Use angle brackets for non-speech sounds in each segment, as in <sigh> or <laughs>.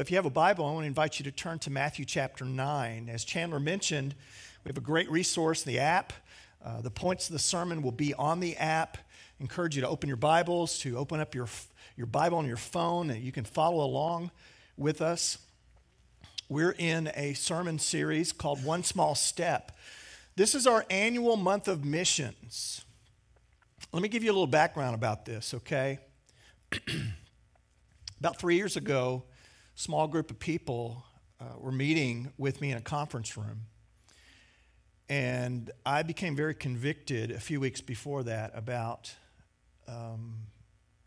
So if you have a Bible, I want to invite you to turn to Matthew chapter 9. As Chandler mentioned, we have a great resource, the app. Uh, the points of the sermon will be on the app. I encourage you to open your Bibles, to open up your, your Bible on your phone, and you can follow along with us. We're in a sermon series called One Small Step. This is our annual month of missions. Let me give you a little background about this, okay? <clears throat> about three years ago, small group of people uh, were meeting with me in a conference room. And I became very convicted a few weeks before that about um,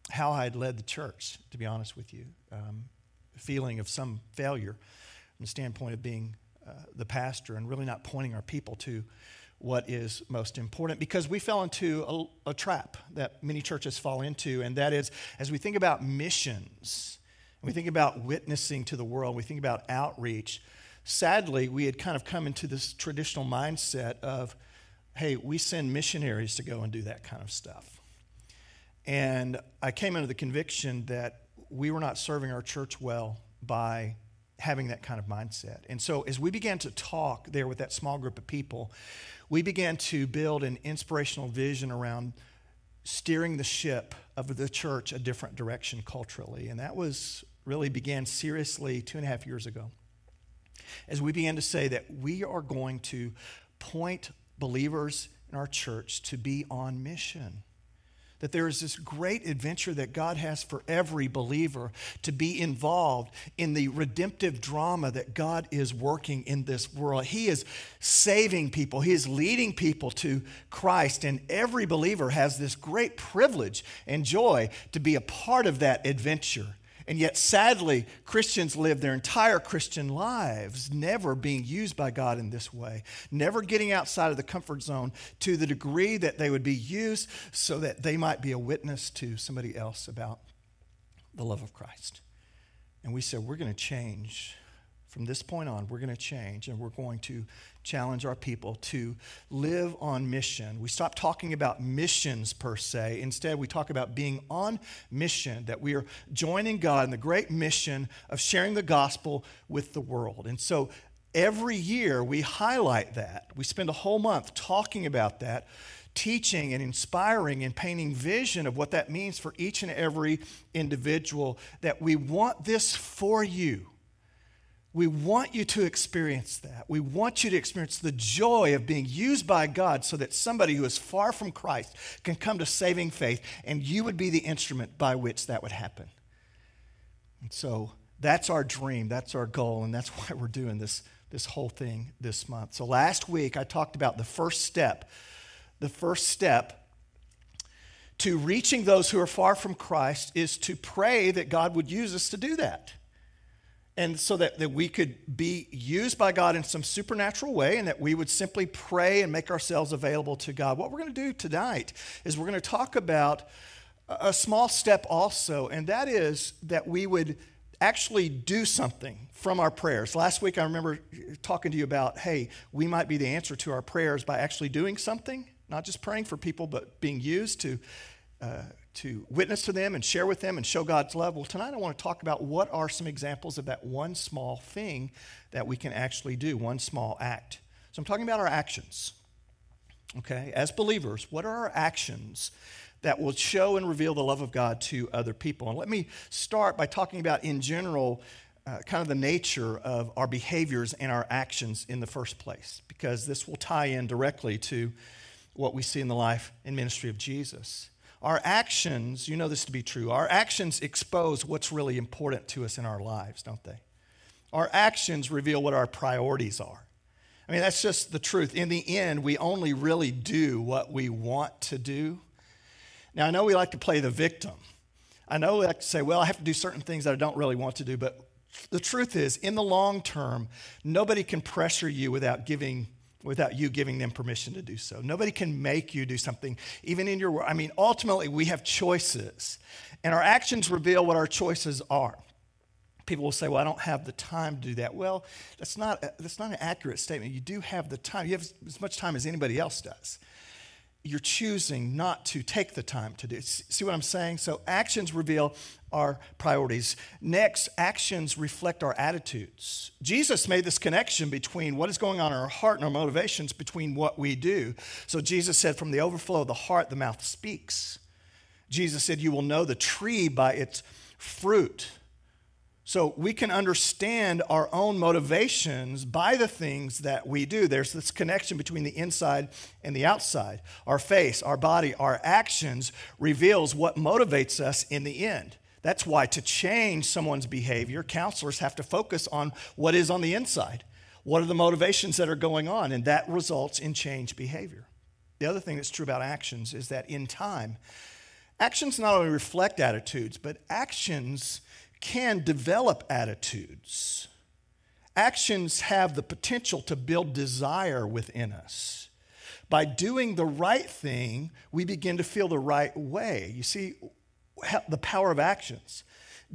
how I had led the church, to be honest with you. Um, feeling of some failure from the standpoint of being uh, the pastor and really not pointing our people to what is most important because we fell into a, a, trap that many churches fall into, and that is as we think about missions, we think about witnessing to the world, we think about outreach. Sadly, we had kind of come into this traditional mindset of, hey, we send missionaries to go and do that kind of stuff. And I came under the conviction that we were not serving our church well by having that kind of mindset. And so, as we began to talk there with that small group of people, we began to build an inspirational vision around steering the ship of the church a different direction culturally. And that was really began seriously two and a half years ago. As we began to say that we are going to point believers in our church to be on mission that there is this great adventure that God has for every believer to be involved in the redemptive drama that God is working in this world. He is saving people, He is leading people to Christ, and every believer has this great privilege and joy to be a part of that adventure. And yet, sadly, Christians live their entire Christian lives never being used by God in this way, never getting outside of the comfort zone to the degree that they would be used so that they might be a witness to somebody else about the love of Christ. And we said, we're going to change from this point on, we're going to change and we're going to challenge our people to live on mission. We stop talking about missions per se. Instead, we talk about being on mission, that we are joining God in the great mission of sharing the gospel with the world. And so every year we highlight that. We spend a whole month talking about that teaching and inspiring and painting vision of what that means for each and every individual that we want this for you we want you to experience that. We want you to experience the joy of being used by God so that somebody who is far from Christ can come to saving faith, and you would be the instrument by which that would happen. And so that's our dream, that's our goal, and that's <laughs> why we're doing this, this whole thing this month. So last week, I talked about the first step. The first step to reaching those who are far from Christ is to pray that God would use us to do that and so that, that we could be used by God in some supernatural way and that we would simply pray and make ourselves available to God. What we're going to do tonight is we're going to talk about a small step also, and that is that we would actually do something from our prayers. Last week, I remember talking to you about hey, we might be the answer to our prayers by actually doing something, not just praying for people, but being used to. Uh, to witness to them and share with them and show God's love. Well, tonight I want to talk about what are some examples of that one small thing that we can actually do, one small act. So I'm talking about our actions. Okay, as believers, what are our actions that will show and reveal the love of God to other people? And let me start by talking about, in general, uh, kind of the nature of our behaviors and our actions in the first place, because this will tie in directly to what we see in the life and ministry of Jesus. Our actions, you know this to be true, our actions expose what's really important to us in our lives, don't they? Our actions reveal what our priorities are. I mean, that's just the truth. In the end, we only really do what we want to do. Now, I know we like to play the victim. I know we like to say, well, I have to do certain things that I don't really want to do, but the truth is, in the long term, nobody can pressure you without giving without you giving them permission to do so. Nobody can make you do something, even in your world. I mean, ultimately, we have choices, and our actions reveal what our choices are. People will say, Well, I don't have the time to do that. Well, that's not, that's not an accurate statement. You do have the time. You have as much time as anybody else does. You're choosing not to take the time to do. See what I'm saying? So actions reveal our priorities. Next, actions reflect our attitudes. Jesus made this connection between what is going on in our heart and our motivations between what we do. So Jesus said, From the overflow of the heart, the mouth speaks. Jesus said, You will know the tree by its fruit. So we can understand our own motivations by the things that we do. There's this connection between the inside and the outside. Our face, our body, our actions reveals what motivates us in the end. That's why to change someone's behavior, counselors have to focus on what is on the inside. What are the motivations that are going on? And that results in change behavior. The other thing that's true about actions is that in time, actions not only reflect attitudes, but actions can develop attitudes. Actions have the potential to build desire within us. By doing the right thing, we begin to feel the right way. You see, the power of actions.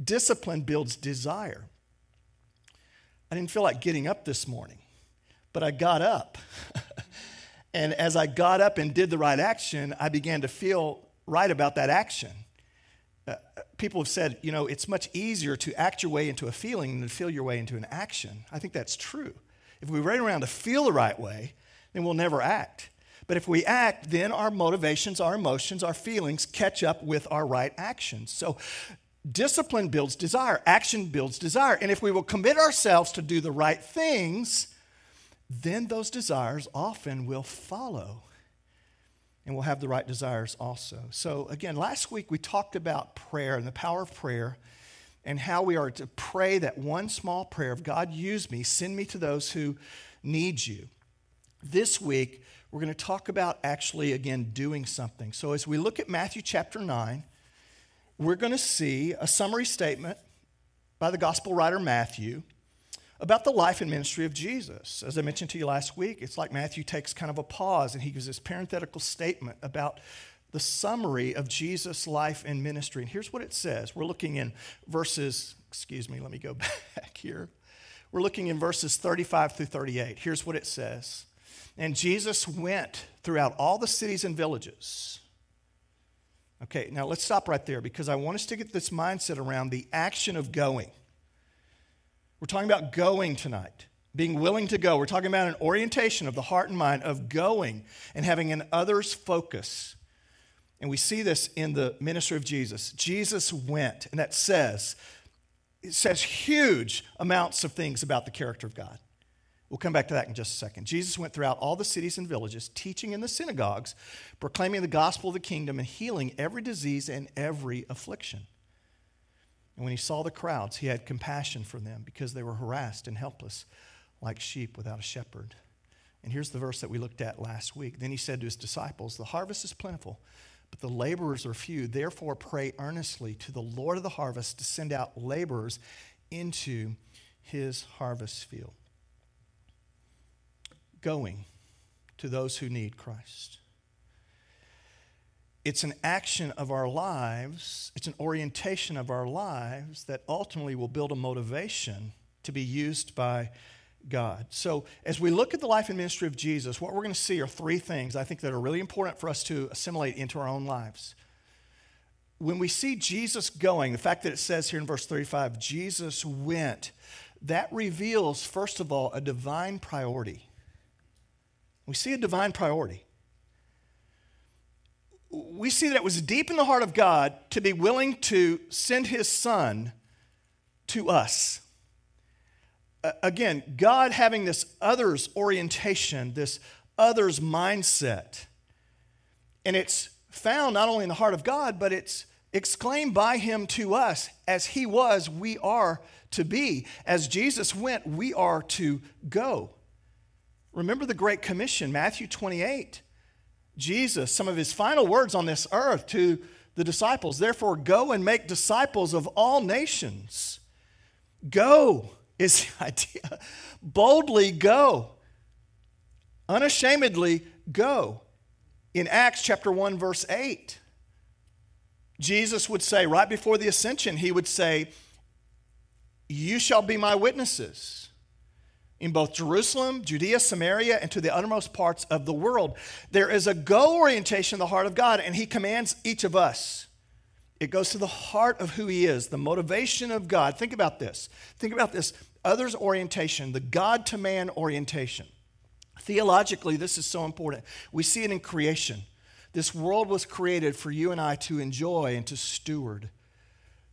Discipline builds desire. I didn't feel like getting up this morning, but I got up. <laughs> and as I got up and did the right action, I began to feel right about that action. People have said, you know, it's much easier to act your way into a feeling than to feel your way into an action. I think that's true. If we run around to feel the right way, then we'll never act. But if we act, then our motivations, our emotions, our feelings catch up with our right actions. So discipline builds desire, action builds desire. And if we will commit ourselves to do the right things, then those desires often will follow and we'll have the right desires also. So, again, last week we talked about prayer and the power of prayer and how we are to pray that one small prayer of God, use me, send me to those who need you. This week, we're going to talk about actually, again, doing something. So, as we look at Matthew chapter 9, we're going to see a summary statement by the gospel writer Matthew about the life and ministry of Jesus. As I mentioned to you last week, it's like Matthew takes kind of a pause and he gives this parenthetical statement about the summary of Jesus' life and ministry. And here's what it says. We're looking in verses, excuse me, let me go <laughs> back here. We're looking in verses 35 through 38. Here's what it says. And Jesus went throughout all the cities and villages. Okay, now let's stop right there because I want us to get this mindset around the action of going. We're talking about going tonight, being willing to go. We're talking about an orientation of the heart and mind of going and having an others focus. And we see this in the ministry of Jesus. Jesus went, and that says, it says huge amounts of things about the character of God. We'll come back to that in just a second. Jesus went throughout all the cities and villages, teaching in the synagogues, proclaiming the gospel of the kingdom, and healing every disease and every affliction. And when he saw the crowds, he had compassion for them because they were harassed and helpless like sheep without a shepherd. And here's the verse that we looked at last week. Then he said to his disciples, The harvest is plentiful, but the laborers are few. Therefore, pray earnestly to the Lord of the harvest to send out laborers into his harvest field. Going to those who need Christ. It's an action of our lives, it's an orientation of our lives that ultimately will build a motivation to be used by God. So, as we look at the life and ministry of Jesus, what we're going to see are three things I think that are really important for us to assimilate into our own lives. When we see Jesus going, the fact that it says here in verse 35, Jesus went, that reveals, first of all, a divine priority. We see a divine priority we see that it was deep in the heart of God to be willing to send his son to us. Again, God having this others orientation, this others mindset. And it's found not only in the heart of God, but it's exclaimed by him to us as he was, we are to be. As Jesus went, we are to go. Remember the Great Commission, Matthew 28. Jesus some of his final words on this earth to the disciples. Therefore, go and make disciples of all nations. Go is the <laughs> idea. Boldly go. Unashamedly go. In Acts chapter 1, verse 8, Jesus would say, right before the ascension, he would say, You shall be my witnesses in both Jerusalem, Judea, Samaria, and to the uttermost parts of the world. There is a go orientation in the heart of God, and He commands each of us. It goes to the heart of who He is, the motivation of God. Think about this. Think about this others orientation, the God to man orientation. Theologically, this is so important. We see it in creation. This world was created for you and I to enjoy and to steward.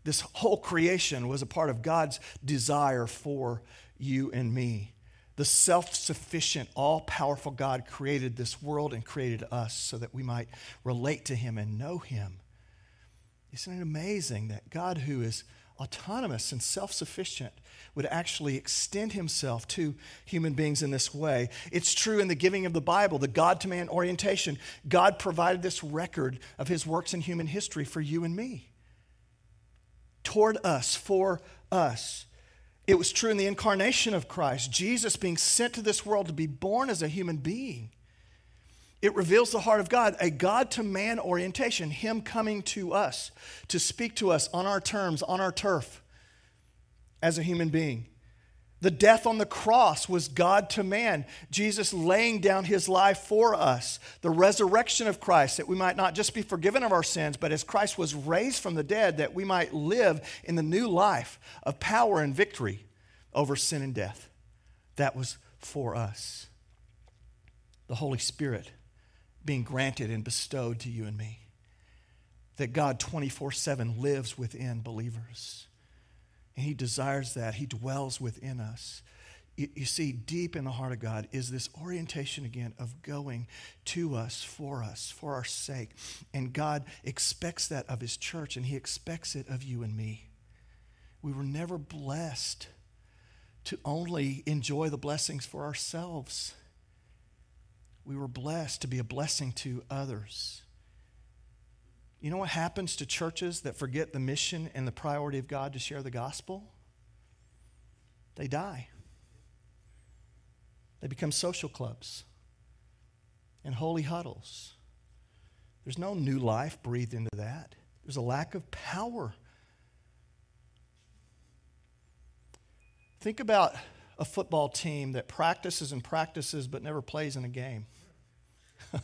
This whole creation was a part of God's desire for you and me. The self sufficient, all powerful God created this world and created us so that we might relate to Him and know Him. Isn't it amazing that God, who is autonomous and self sufficient, would actually extend Himself to human beings in this way? It's true in the giving of the Bible, the God to man orientation. God provided this record of His works in human history for you and me, toward us, for us. It was true in the incarnation of Christ, Jesus being sent to this world to be born as a human being. It reveals the heart of God, a God to man orientation, Him coming to us to speak to us on our terms, on our turf, as a human being. The death on the cross was God to man, Jesus laying down his life for us. The resurrection of Christ, that we might not just be forgiven of our sins, but as Christ was raised from the dead, that we might live in the new life of power and victory over sin and death. That was for us. The Holy Spirit being granted and bestowed to you and me. That God 24 7 lives within believers and He desires that. He dwells within us. You, you see, deep in the heart of God is this orientation again of going to us, for us, for our sake. And God expects that of His church, and He expects it of you and me. We were never blessed to only enjoy the blessings for ourselves. We were blessed to be a blessing to others. You know what happens to churches that forget the mission and the priority of God to share the gospel? They die. They become social clubs and holy huddles. There's no new life breathed into that. There's a lack of power. Think about a football team that practices and practices but never plays in a game. <laughs>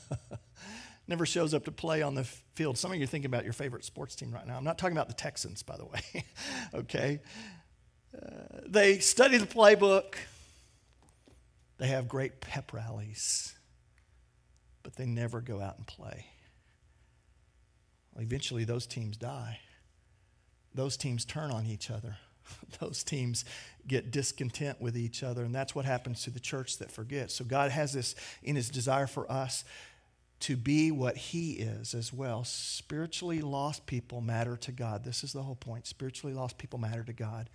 never shows up to play on the field. Some of you are thinking about your favorite sports team right now. I'm not talking about the Texans, by the way. <laughs> okay? Uh, they study the playbook, they have great pep rallies, but they never go out and play. Well, eventually, those teams die. Those teams turn on each other. <laughs> those teams get discontent with each other, and that's what happens to the church that forgets. So, God has this in His desire for us to be what He is as well. Spiritually lost people matter to God. This is the whole point. Spiritually lost people matter to God,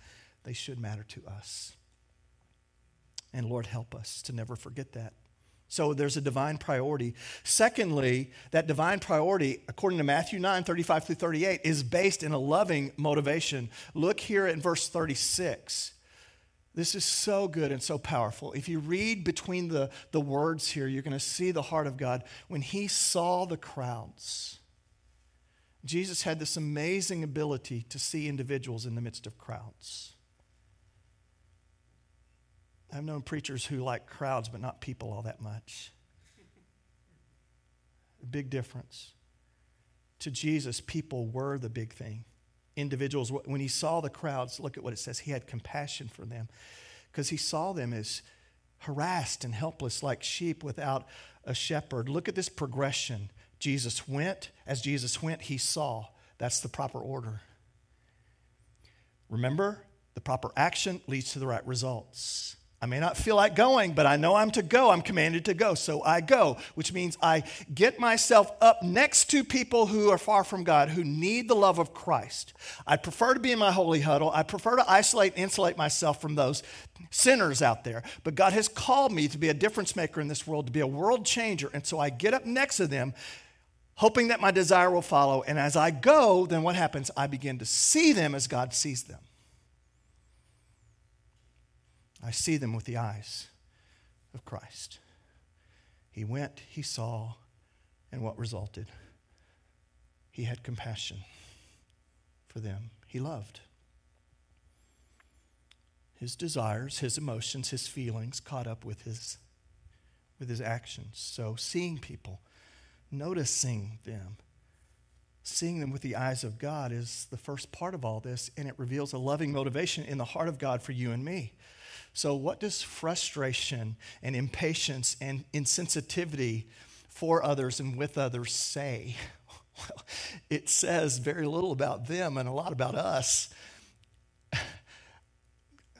they should matter to us. And Lord, help us to never forget that. So there's a divine priority. Secondly, that divine priority, according to Matthew 9 35 through 38, is based in a loving motivation. Look here at verse 36. This is so good and so powerful. If you read between the, the words here, you're going to see the heart of God. When he saw the crowds, Jesus had this amazing ability to see individuals in the midst of crowds. I've known preachers who like crowds but not people all that much. <laughs> big difference. To Jesus, people were the big thing individuals, when he saw the crowds, look at what it says. He had compassion for them because he saw them as harassed and helpless like sheep without a shepherd. Look at this progression. Jesus went. As Jesus went, he saw. That's the proper order. Remember, the proper action leads to the right results. I may not feel like going, but I know I'm to go. I'm commanded to go, so I go, which means I get myself up next to people who are far from God, who need the love of Christ. I prefer to be in my holy huddle. I prefer to isolate and insulate myself from those sinners out there. But God has called me to be a difference maker in this world, to be a world changer. And so I get up next to them, hoping that my desire will follow. And as I go, then what happens? I begin to see them as God sees them. I see them with the eyes of Christ. He went, he saw, and what resulted? He had compassion for them. He loved. his desires, his emotions, his feelings caught up with his, with his actions. So, seeing people, noticing them, seeing them with the eyes of God is the first part of all this, and it reveals a loving motivation in the heart of God for you and me. So, what does frustration and impatience and insensitivity for others and with others say? Well, it says very little about them and a lot about us. <laughs>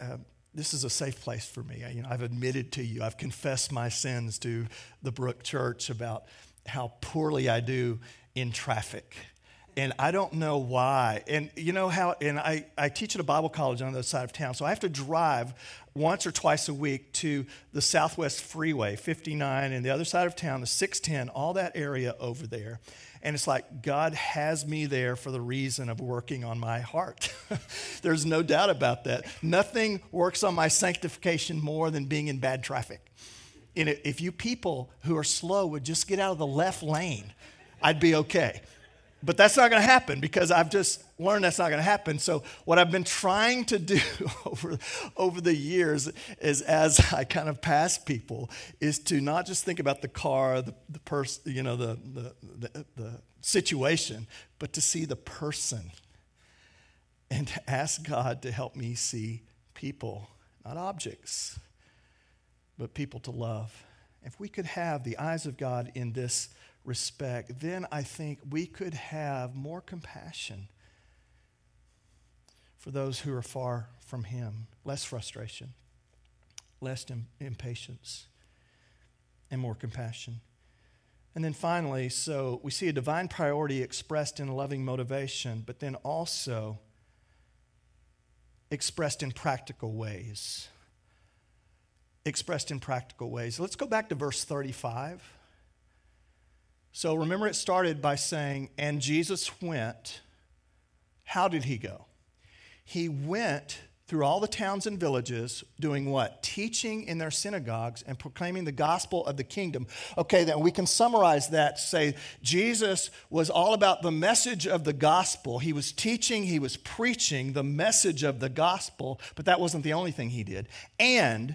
Uh, this is a safe place for me. You know, I've admitted to you, I've confessed my sins to the Brook Church about how poorly I do in traffic and I don't know why. And you know how, and I, I teach at a Bible college on the other side of town, so I have to drive once or twice a week to the Southwest Freeway, 59, and the other side of town, the 610, all that area over there. And it's like God has me there for the reason of working on my heart. <laughs> There's no doubt about that. Nothing works on my sanctification more than being in bad traffic. And if you people who are slow would just get out of the left lane, I'd be okay. But that's not going to happen because I've just learned that's not going to happen. So, what I've been trying to do <laughs> over, over the years is as I kind of pass people, is to not just think about the car, the, the person, you know, the, the, the, the situation, but to see the person and to ask God to help me see people, not objects, but people to love. If we could have the eyes of God in this respect, then I think we could have more compassion for those who are far from Him, less frustration, less impatience, and more compassion. And then finally, so we see a divine priority expressed in loving motivation, but then also expressed in practical ways. Expressed in practical ways. Let's go back to verse 35. So remember, it started by saying, and Jesus went. How did he go? He went through all the towns and villages doing what? Teaching in their synagogues and proclaiming the gospel of the kingdom. Okay, then we can summarize that say Jesus was all about the message of the gospel. He was teaching, he was preaching the message of the gospel, but that wasn't the only thing he did. And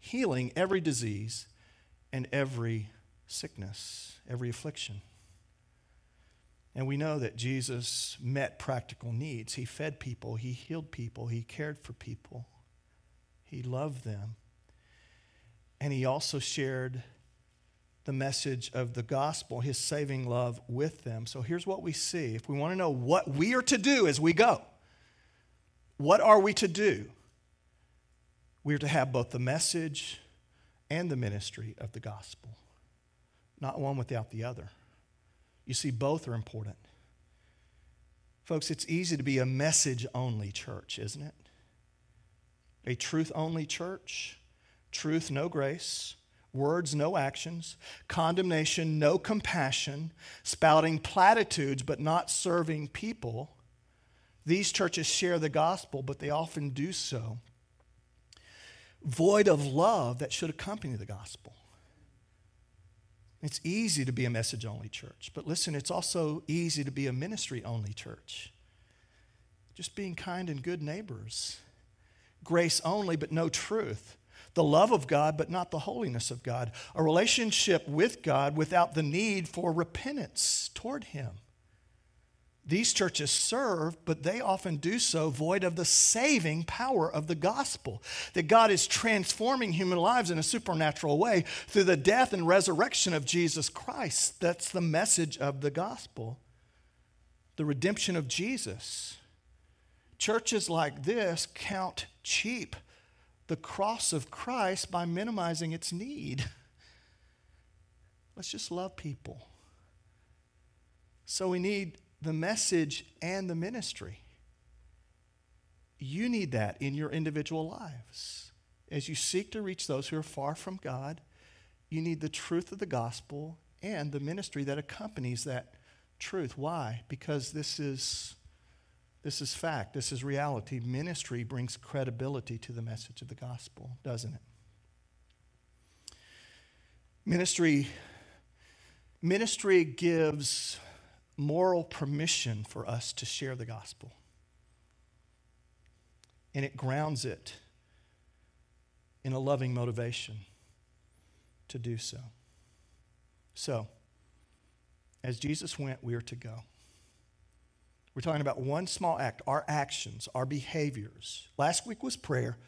healing every disease and every sickness every affliction. And we know that Jesus met practical needs. He fed people, he healed people, he cared for people, he loved them. And he also shared the message of the gospel, his saving love with them. So here's what we see. If we want to know what we are to do as we go, what are we to do? We are to have both the message and the ministry of the gospel not one without the other. You see, both are important. Folks, it's easy to be a message only church, isn't it? A truth only church, truth, no grace, words, no actions, condemnation, no compassion, spouting platitudes but not serving people. These churches share the gospel, but they often do so void of love that should accompany the gospel. It's easy to be a message only church, but listen, it's also easy to be a ministry only church. Just being kind and good neighbors. Grace only, but no truth. The love of God, but not the holiness of God. A relationship with God without the need for repentance toward Him. These churches serve, but they often do so void of the saving power of the gospel. That God is transforming human lives in a supernatural way through the death and resurrection of Jesus Christ. That's the message of the gospel the redemption of Jesus. Churches like this count cheap the cross of Christ by minimizing its need. Let's just love people. So we need the message and the ministry. You need that in your individual lives. As you seek to reach those who are far from God, you need the truth of the gospel and the ministry that accompanies that truth. Why? Because this is this is fact, this is reality. Ministry brings credibility to the message of the gospel, doesn't it? Ministry ministry gives moral permission for us to share the gospel. And it grounds it in a loving motivation to do so. So, as Jesus went, we are to go. We're talking about one small act, our actions, our behaviors. Last week was prayer.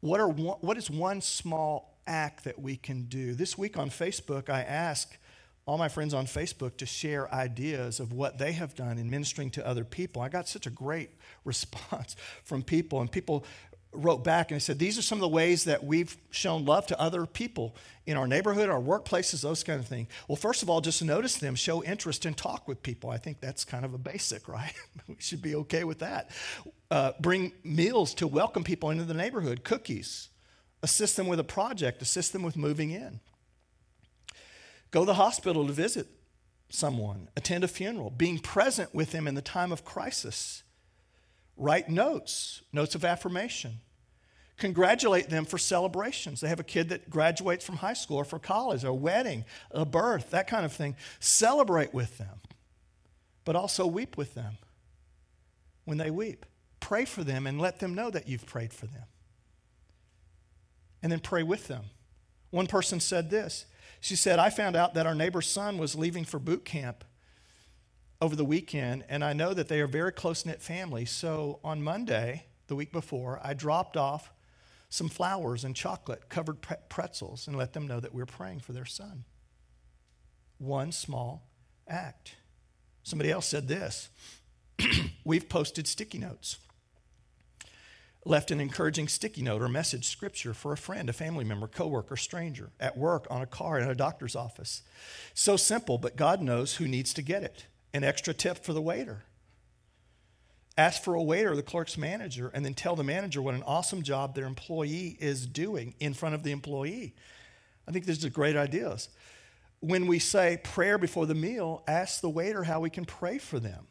What, are one, what is one small act that we can do? This week on Facebook, I asked all my friends on Facebook to share ideas of what they have done in ministering to other people. I got such a great <laughs> response from people, and people wrote back and said, These are some of the ways that we've shown love to other people in our neighborhood, our workplaces, those kind of things. Well, first of all, just notice them, show interest, and talk with people. I think that's kind of a basic, <laughs> right? we should be okay with that. Uh, bring meals to welcome people into the neighborhood, cookies, assist them with a project, assist them with moving in. Go to the hospital to visit someone, attend a funeral, being present with them in the time of crisis. Write notes, notes of affirmation. Congratulate them for celebrations. They have a kid that graduates from high school or for college, a wedding, a birth, that kind of thing. Celebrate with them, but also weep with them when they weep. Pray for them and let them know that you've prayed for them. And then pray with them. One person said this she said, I found out that our neighbor's son was leaving for boot camp over the weekend, and I know that they are very close knit family. So on Monday, the week before, I dropped off some flowers and chocolate covered pretzels and let them know that we we're praying for their son. One small act. Somebody else said this <clears throat> We've posted sticky notes left an encouraging sticky note or message scripture for a friend, a family member, coworker, stranger, at work, on a car, in a doctor's office. So simple, but God knows who needs to get it. An extra tip for the waiter. Ask for a waiter the clerk's manager, and then tell the manager what an awesome job their employee is doing in front of the employee. I think these are great ideas. When we say prayer before the meal, ask the waiter how we can pray for them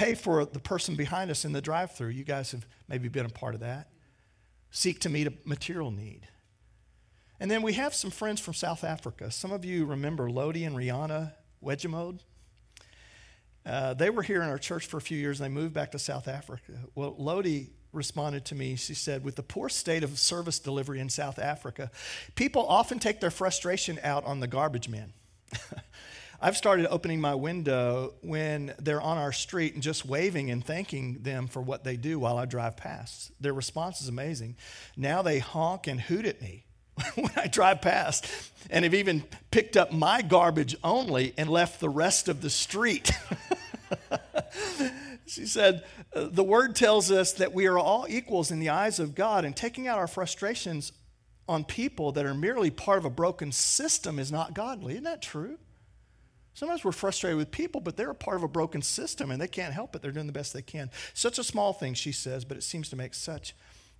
pay for the person behind us in the drive through. You guys have maybe been a part of that. Seek to meet a material need. And then we have some friends from South Africa. Some of you remember Lodi and Rihanna Wedgemode. Uh, they were here in our church for a few years and they moved back to South Africa. Well, Lodi responded to me. She said, With the poor state of service delivery in South Africa, people often take their frustration out on the garbage men. <laughs> I've started opening my window when they're on our street and just waving and thanking them for what they do while I drive past. Their response is amazing. Now they honk and hoot at me <laughs> when I drive past and have even picked up my garbage only and left the rest of the street. <laughs> she said, uh, The word tells us that we are all equals in the eyes of God, and taking out our frustrations on people that are merely part of a broken system is not godly. Isn't that true? Sometimes we're frustrated with people, but they're a part of a broken system and they can't help it. They're doing the best they can. Such a small thing, she says, but it seems to make such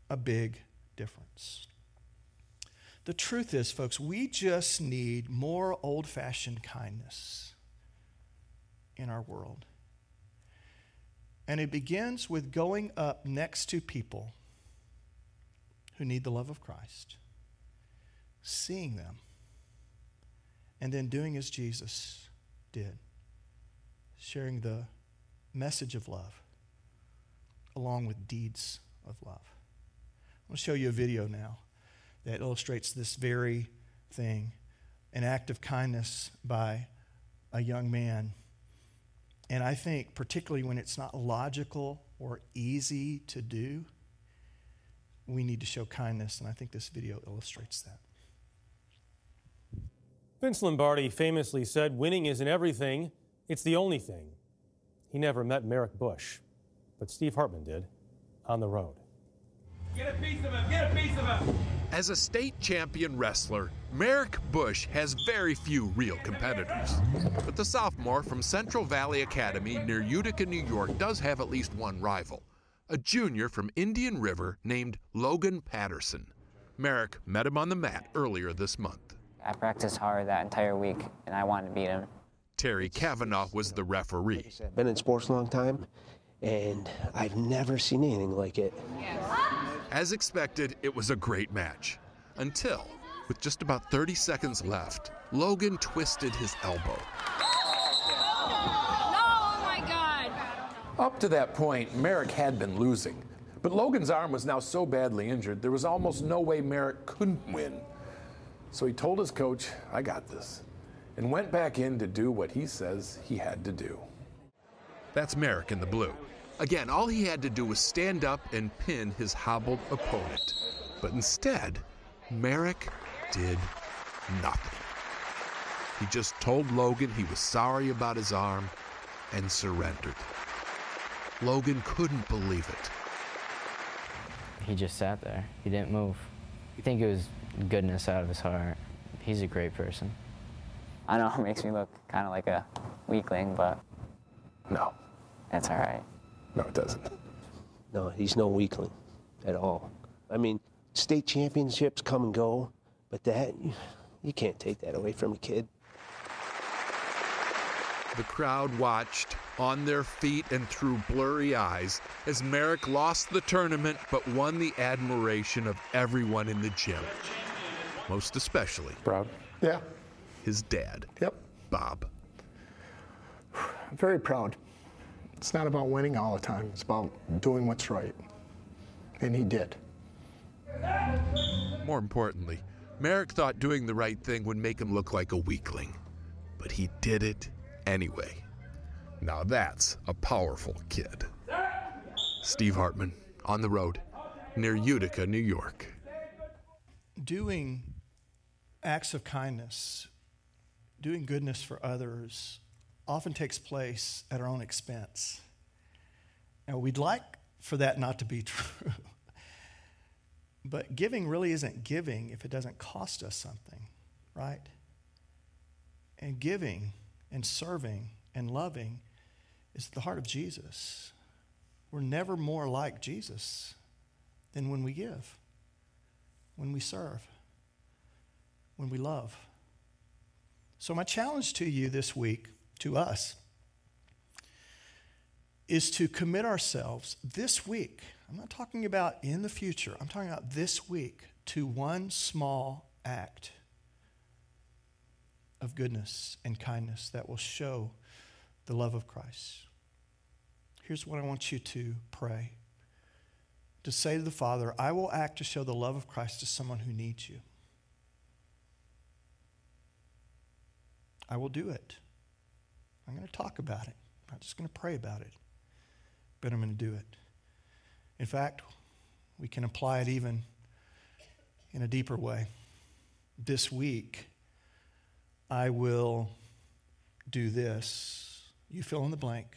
a big difference. The truth is, folks, we just need more old fashioned kindness in our world. And it begins with going up next to people who need the love of Christ, seeing them, and then doing as Jesus did, sharing the message of love along with deeds of love. I'm going to show you a video now that illustrates this very thing an act of kindness by a young man. And I think, particularly when it's not logical or easy to do, we need to show kindness. And I think this video illustrates that. Vince Lombardi famously said, Winning isn't everything, it's the only thing. He never met Merrick Bush, but Steve Hartman did on the road. Get a piece of him, get a piece of him. As a state champion wrestler, Merrick Bush has very few real competitors. But the sophomore from Central Valley Academy near Utica, New York does have at least one rival a junior from Indian River named Logan Patterson. Merrick met him on the mat earlier this month. I practiced hard that entire week, and I wanted to beat him. Terry Kavanaugh was the referee. I've been in sports a long time, and I've never seen anything like it. As expected, it was a great match. Until, with just about 30 seconds left, Logan twisted his elbow. Up to that point, Merrick had been losing. But Logan's arm was now so badly injured, there was almost no way Merrick couldn't win. So he told his coach, I got this, and went back in to do what he says he had to do. That's Merrick in the blue. Again, all he had to do was stand up and pin his hobbled opponent. But instead, Merrick did nothing. He just told Logan he was sorry about his arm and surrendered. Logan couldn't believe it. He just sat there. He didn't move. I think it was goodness out of his heart. He's a great person. I know <laughs> it makes me look kind of like a weakling, but No, it's all right. no, it doesn't. No, he's no weakling at all. I mean, state championships come and go, but that, you, you can't take that away from a kid. The crowd watched on their feet and through blurry eyes as Merrick lost the tournament but won the admiration of everyone in the gym. Most especially Proud? Yeah, his dad, Yep, Bob. I'm very proud. It's not about winning all the time, it's about doing what's right. And he did. More importantly, Merrick thought doing the right thing would make him look like a weakling. But he did it anyway. Now that's a powerful kid. Steve Hartman, on the road, near Utica, New York. doing acts of kindness, doing goodness for others, often takes place at our own expense. Now, we'd like for that not to be <laughs> true. but giving really isn't giving if it doesn't cost us something, right? And giving and serving and loving is the heart of Jesus. We're never more like Jesus than when we give when we serve, when we love. So, my challenge to you this week, to us, is to commit ourselves this week. I'm not talking about in the future, I'm talking about this week to one small act of goodness and kindness that will show the love of Christ. Here's what I want you to pray to say to the Father, I will act to show the love of Christ to someone who needs you. I will do it. I'm going to talk about it. I'm not just going to pray about it, but I'm going to do it. In fact, we can apply it even in a deeper way. This week, I will do this. You fill in the blank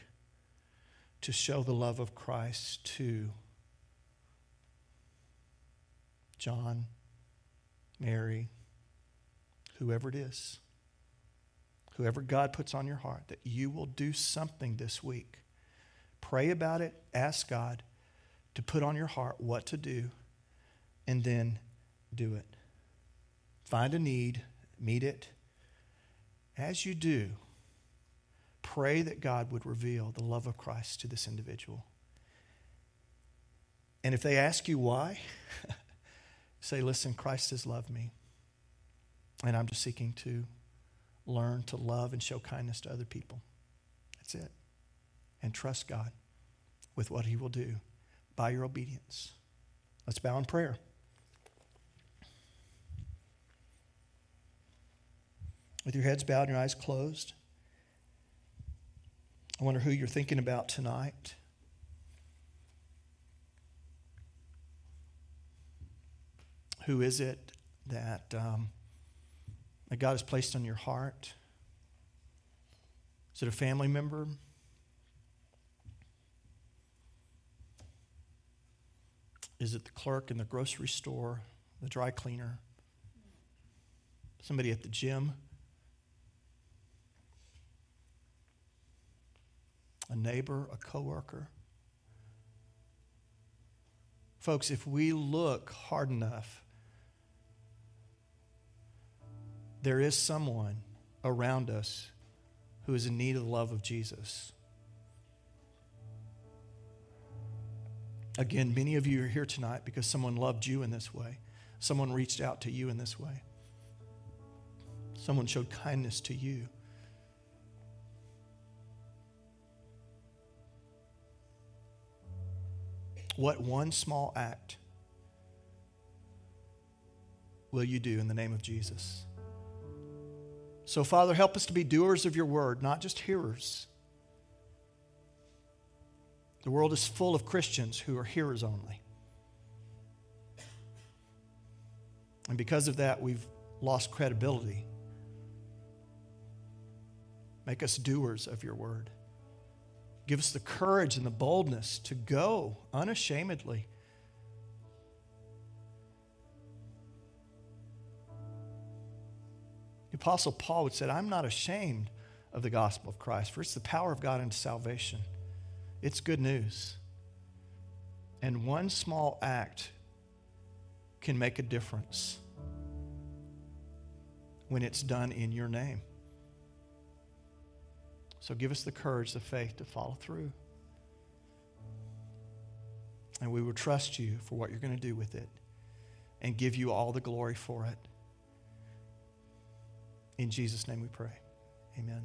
to show the love of Christ to John, Mary, whoever it is, whoever God puts on your heart, that you will do something this week. Pray about it, ask God to put on your heart what to do, and then do it. Find a need, meet it. As you do, pray that God would reveal the love of Christ to this individual. And if they ask you why, <laughs> say, listen, Christ has loved me. And I'm just seeking to learn to love and show kindness to other people. That's it. And trust God with what He will do by your obedience. Let's bow in prayer. With your heads bowed and your eyes closed, I wonder who you're thinking about tonight. Who is it that, um, that God has placed on your heart? Is it a family member? Is it the clerk in the grocery store, the dry cleaner, somebody at the gym, a neighbor, a coworker? Folks, if we look hard enough, there is someone around us who is in need of the love of Jesus. Again, many of you are here tonight because someone loved you in this way. Someone reached out to you in this way. Someone showed kindness to you. What one small act will you do in the name of Jesus? So, Father, help us to be doers of your word, not just hearers. The world is full of Christians who are hearers only. And because of that, we've lost credibility. Make us doers of your word. Give us the courage and the boldness to go unashamedly. The Apostle Paul would say, I'm not ashamed of the gospel of Christ, for it's the power of God into salvation. It's good news. And one small act can make a difference when it's done in your name. So give us the courage, the faith to follow through. And we will trust you for what you're going to do with it and give you all the glory for it. In Jesus' name we pray. Amen.